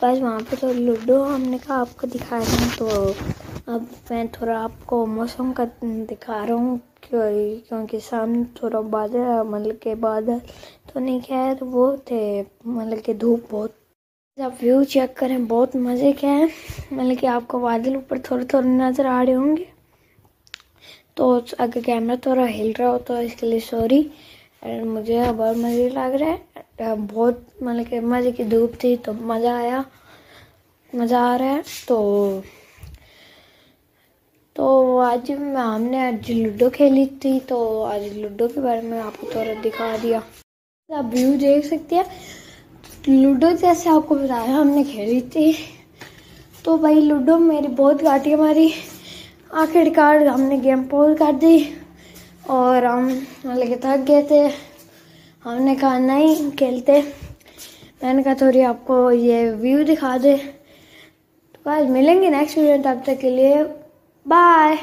बस वहाँ पे तो लूडो हमने कहा आपको दिखा रहे हैं तो अब मैं थोड़ा आपको मौसम का दिखा रहा हूँ क्योंकि सामने थोड़ा बादल मतलब के बादल तो नहीं, खैर वो थे मतलब कि धूप बहुत आप व्यू चेक करें, बहुत मज़े के हैं मतलब कि आपको बादल ऊपर थोड़े थोड़े नज़र आ रहे होंगे। तो अगर कैमरा थोड़ा हिल रहा हो तो इसके लिए सॉरी मुझे बहुत मज़े लग रहा है। बहुत मतलब कि मज़े की धूप थी तो मज़ा आया। मज़ा आ रहा है तो तो आज हमने आज लूडो खेली थी तो आज लूडो के बारे में आपको थोड़ा दिखा दिया। आप व्यू देख सकते हैं। लूडो जैसे आपको बताया, हमने खेली थी। तो भाई, लूडो मेरी बहुत घाटी हमारी आखिरकार हमने गेम पोज कर दी, और हम लगे थक गए थे। हमने कहा, नहीं, खेलते। मैंने कहा, थोड़ी आपको ये व्यू दिखा दे। तो आज मिलेंगे नेक्स्ट वीडियो तब तक के लिए बाय